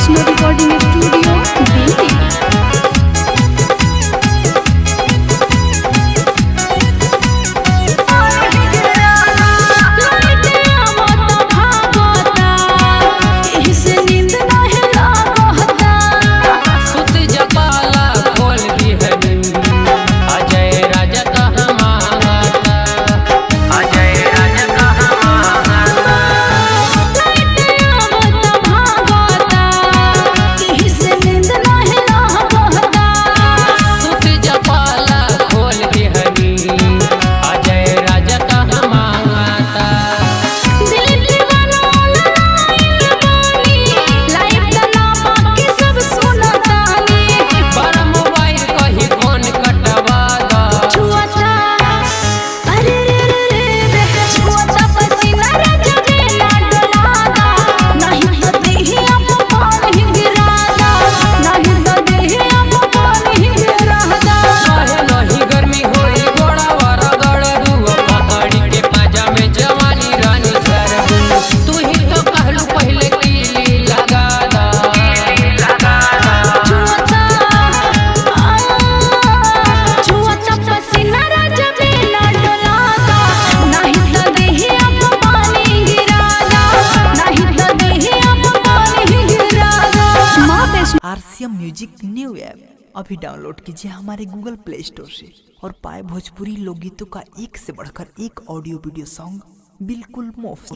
Krishna recording music new app अभी download कीजिए हमारे गूगल प्ले स्टोर से और पाए भोजपुरी लोकगीतों का एक से बढ़कर एक ऑडियो वीडियो सॉन्ग बिल्कुल मुफ़्त।